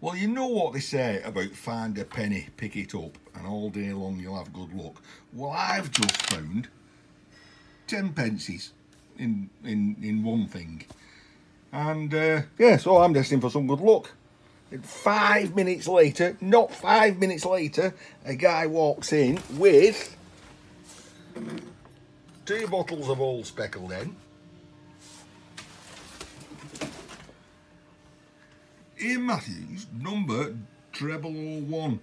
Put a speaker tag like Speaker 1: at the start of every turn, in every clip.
Speaker 1: Well, you know what they say about find a penny, pick it up, and all day long you'll have good luck. Well, I've just found ten pences in in in one thing, and uh, yeah, so I'm destined for some good luck. Five minutes later, not five minutes later, a guy walks in with two bottles of old speckled hen. Ian Matthews, number treble one.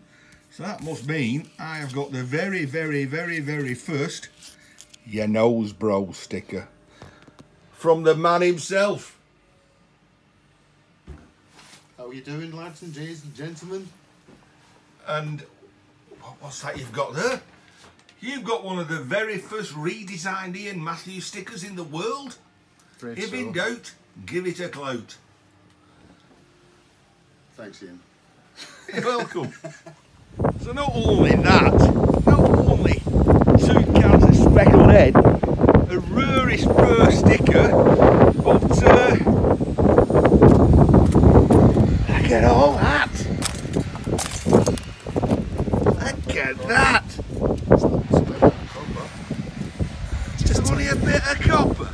Speaker 1: So that must mean I have got the very, very, very, very first Ya knowz Bro sticker from the man himself.
Speaker 2: How are you doing, lads and ladies and gentlemen?
Speaker 1: And what's that you've got there? You've got one of the very first redesigned Ian Matthews stickers in the world.
Speaker 2: Afraid
Speaker 1: if
Speaker 2: so.
Speaker 1: in doubt, give it a clout.
Speaker 2: Thanks, Ian.
Speaker 1: You're welcome. so not only that, not only two cans of speckled hen, a rarest rare sticker, but uh, look at all that. Look at that. It's only a bit of copper.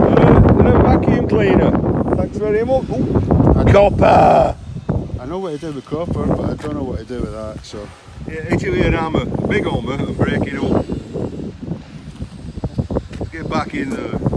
Speaker 1: And a, and a vacuum cleaner. Thanks very much. Ooh, copper.
Speaker 2: I know what to do with copper, but I don't know what to do with that, so...
Speaker 1: Yeah, hit it with a hammer, big hammer, and break it up. Get back in there.